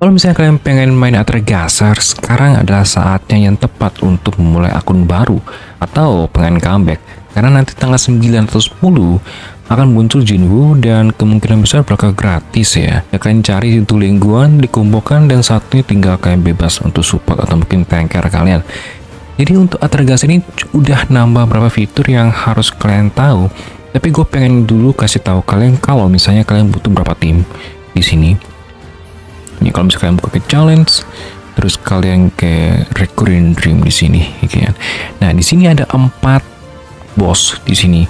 Kalau misalnya kalian pengen main Atragasar, sekarang adalah saatnya yang tepat untuk memulai akun baru atau pengen comeback. Karena nanti tanggal 9 atau 10 akan muncul Jinwoo dan kemungkinan besar bakal gratis ya. ya kalian cari itu lingkungan, dikumpulkan dan satunya tinggal kalian bebas untuk support atau mungkin tanker kalian. Jadi untuk Atragas ini udah nambah beberapa fitur yang harus kalian tahu. Tapi gue pengen dulu kasih tahu kalian kalau misalnya kalian butuh berapa tim di sini ini kalau misalnya kalian buka ke challenge terus kalian ke recurring dream di sini gitu kan? Nah di sini ada empat boss di sini.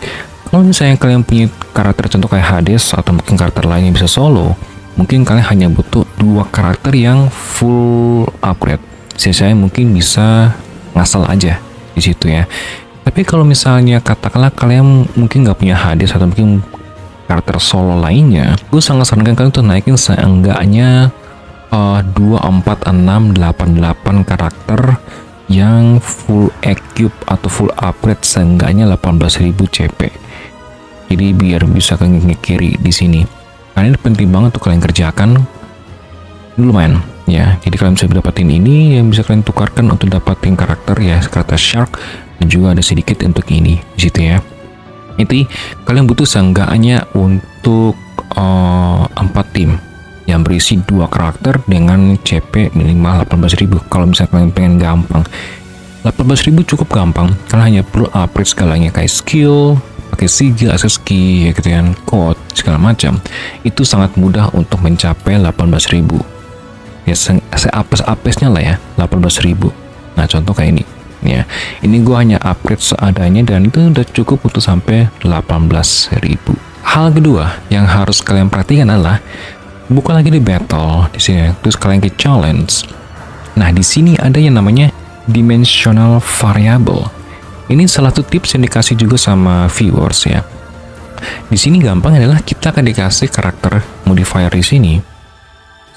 Kalau misalnya kalian punya karakter contoh kayak Hades atau mungkin karakter lain yang bisa solo mungkin kalian hanya butuh dua karakter yang full upgrade. Saya mungkin bisa ngasal aja di situ ya. Tapi kalau misalnya katakanlah kalian mungkin nggak punya Hades atau mungkin karakter solo lainnya gue sangat sarankan kalian untuk naikin seenggaknya uh, 2, 4, 6, 8, 8 karakter yang full equip atau full upgrade seenggaknya 18.000 CP jadi biar bisa ke kiri di sini. Karena ini penting banget untuk kalian kerjakan. Ini lumayan ya. Jadi kalian bisa dapatin ini yang bisa kalian tukarkan untuk dapatin karakter ya karakter shark dan juga ada sedikit untuk ini di situ ya. Itu kalian butuh seenggaknya untuk uh, 4 tim yang berisi dua karakter dengan CP minimal 18.000 kalau misalnya kalian pengen gampang. 18.000 cukup gampang. Karena hanya perlu upgrade segalanya. Kayak skill pakai sigil, akses key, ya gitu kan, code, segala macam. Itu sangat mudah untuk mencapai 18.000 ya se-apes-apesnya lah ya 18.000 nah contoh kayak ini ya. Ini gua hanya upgrade seadanya dan itu udah cukup untuk sampai 18.000 hal kedua yang harus kalian perhatikan adalah buka lagi di battle di sini terus kalian ke challenge. Nah di sini ada yang namanya dimensional variable. Ini salah satu tips yang dikasih juga sama viewers ya. Di sini gampang adalah kita akan dikasih karakter modifier di sini.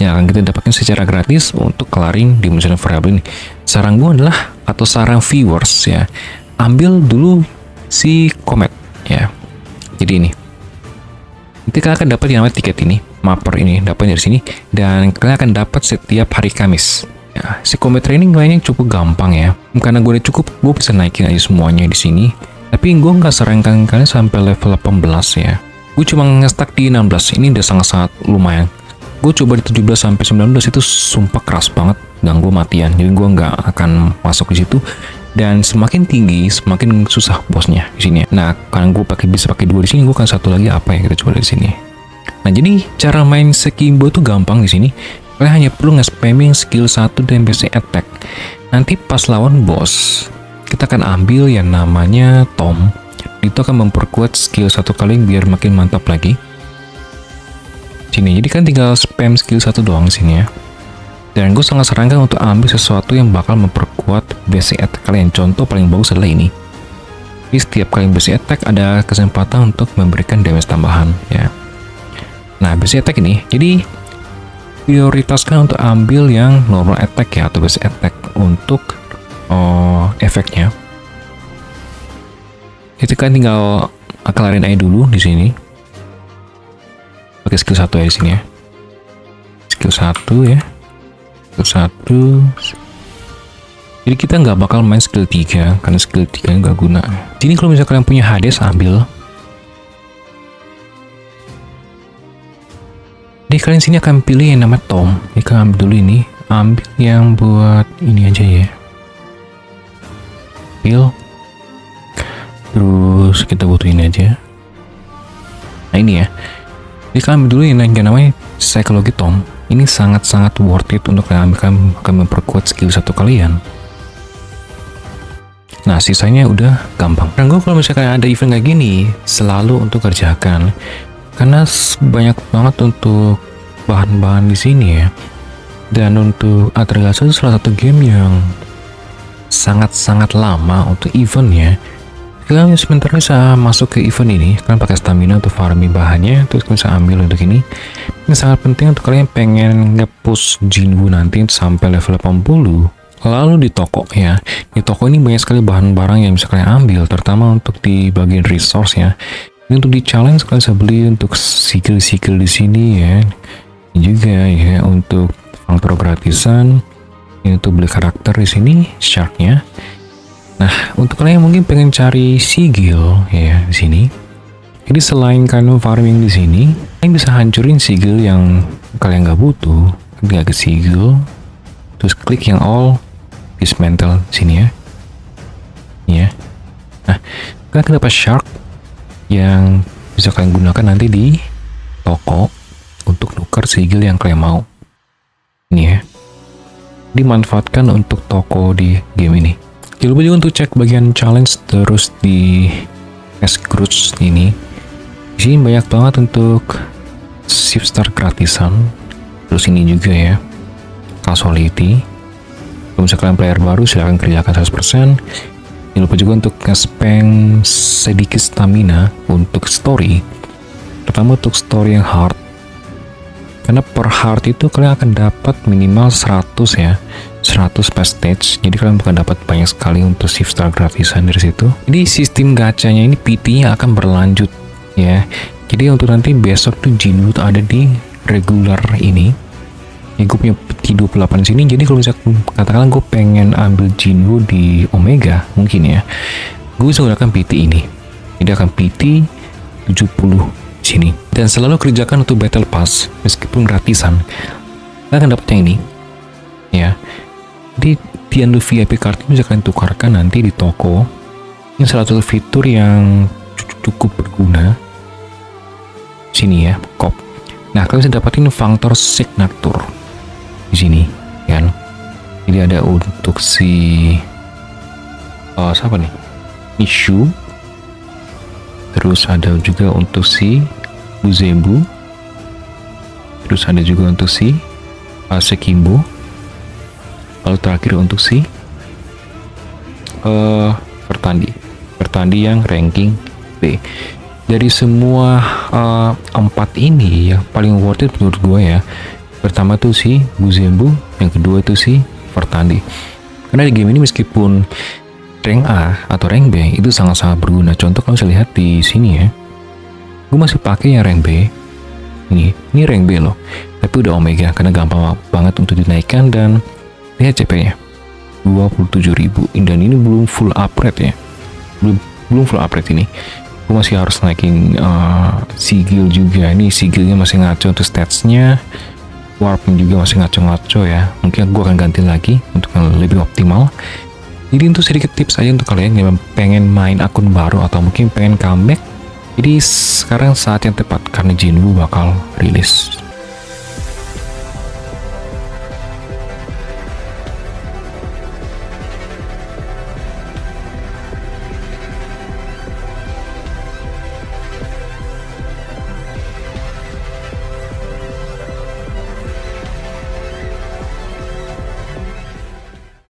Yang akan kita dapatkan secara gratis untuk kelarin dimensional variable ini. Saran gue adalah atau saran viewers ya ambil dulu si comet ya. Jadi ini. Nanti kalian akan dapat yang namanya tiket ini mapper ini dapat dari sini dan kalian akan dapat setiap hari Kamis. Ya, si combat training kayaknya cukup gampang ya. Karena gue udah cukup, gue bisa naikin aja semuanya di sini. Tapi gue nggak sarankan kalian sampai level 18 ya. Gue cuma ngestak di 16, ini udah sangat-sangat lumayan. Gue coba di 17 sampai 19 itu sumpah keras banget dan gue matian. Jadi gue nggak akan masuk di situ. Dan semakin tinggi, semakin susah bosnya di sini. Nah, karena gue pakai bisa pakai dua di sini, gue kan satu lagi apa yang kita coba dari sini. Nah, jadi cara main Sekimbo itu gampang di sini. Kalian hanya perlu nge-spamming skill 1 dan basic attack. Nanti pas lawan boss, kita akan ambil yang namanya Tom. Itu akan memperkuat skill satu kali biar makin mantap lagi. Sini, jadi kan tinggal spam skill satu doang sini ya. Dan gue sangat sarankan untuk ambil sesuatu yang bakal memperkuat basic attack kalian. Contoh paling bagus adalah ini. Jadi setiap kali basic attack ada kesempatan untuk memberikan damage tambahan ya. Nah, basic attack ini, jadi prioritaskan untuk ambil yang normal attack ya, atau basic attack untuk oh, efeknya. Itu kan tinggal kelarin aja dulu di sini. Pakai skill satu ya di sini ya. Skill satu ya. Skill satu. Jadi kita nggak bakal main skill 3 karena skill 3 nggak guna. Jadi kalau misalnya kalian punya Hades ambil Jadi kalian sini akan pilih yang nama Tom. Jadi kalian ambil dulu ini, ambil yang buat ini aja ya. Ambil. Terus kita butuh ini aja. Nah ini ya. Jadi kalian ambil dulu yang, namanya psikologi Tom. Ini sangat-sangat worth it untuk kalian ambil akan memperkuat skill satu kalian. Nah, sisanya udah gampang. Dan gue kalau misalkan ada event kayak gini, selalu untuk kerjakan karena banyak banget untuk bahan-bahan di sini ya. Dan untuk Atragasa itu salah satu game yang sangat-sangat lama untuk event ya. Kalian sebentar bisa masuk ke event ini. Kalian pakai stamina untuk farming bahannya terus kalian bisa ambil untuk ini. Ini sangat penting untuk kalian pengen nge-push nanti sampai level 80 lalu di toko ya. Di toko ini banyak sekali bahan-barang yang bisa kalian ambil terutama untuk di bagian resource ya. Ini untuk di challenge kalian bisa beli untuk skill-skill di sini ya juga ya untuk faktor gratisan untuk beli karakter di sini sharknya nah untuk kalian yang mungkin pengen cari sigil ya di sini. Jadi selain kalian farming di sini kalian bisa hancurin sigil yang kalian nggak butuh. Nggak ke sigil terus klik yang all dismantle sini ya. Ya. Nah kalian dapat shark yang bisa kalian gunakan nanti di toko nukar sigil yang kalian mau. Ini ya. Dimanfaatkan untuk toko di game ini. Jangan lupa juga untuk cek bagian challenge terus di Scrooge ini. Di sini banyak banget untuk shift star gratisan. Terus ini juga ya. Casualty kalau misalkan player baru silahkan kerjakan 100% jangan lupa juga untuk nge-spam sedikit stamina untuk story. Pertama untuk story yang hard karena per hard itu kalian akan dapat minimal 100 ya. 100 per stage jadi kalian bukan dapat banyak sekali untuk shift star gratisan dari situ. Jadi sistem gacanya ini PT nya akan berlanjut ya. Jadi untuk nanti besok tuh Jinwood ada di regular ini. Ya gue punya peti 28 sini. Jadi kalau misalkan katakan gue pengen ambil Jinwoo di Omega mungkin ya gue bisa gunakan PT ini. Jadi akan PT 70 sini dan selalu kerjakan untuk battle pass meskipun gratisan. Kalian akan dapat yang ini. Ya. Di Tianlu VIP card ini bisa kalian tukarkan nanti di toko. Ini salah satu fitur yang cukup berguna. Sini ya kop. Nah kalian bisa dapatin faktor signature di sini kan jadi ada untuk si uh, siapa nih? Nishu. Terus ada juga untuk si Buzebu terus ada juga untuk si uh, Sekimbo lalu terakhir untuk si uh, Pertandi Pertandi yang ranking B. Dari semua uh, empat ini ya paling worth it menurut gue ya. Pertama tuh si Buzembu yang kedua tuh si Vertandi karena di game ini meskipun rank A atau rank B itu sangat-sangat berguna. Contoh kalau bisa lihat di sini ya gue masih pakai yang rank B. Ini ini rank B loh. Tapi udah Omega karena gampang banget untuk dinaikkan dan lihat CP nya. 27.000 dan ini belum full upgrade ya. Belum belum full upgrade ini. Gue masih harus naikin uh, sigil juga. Ini sigilnya masih ngaco untuk statsnya. Warp juga masih ngaco-ngaco ya. Mungkin gue akan ganti lagi untuk yang lebih optimal. Jadi itu sedikit tips aja untuk kalian yang pengen main akun baru atau mungkin pengen comeback jadi sekarang saat yang tepat karena Jinwoo bakal rilis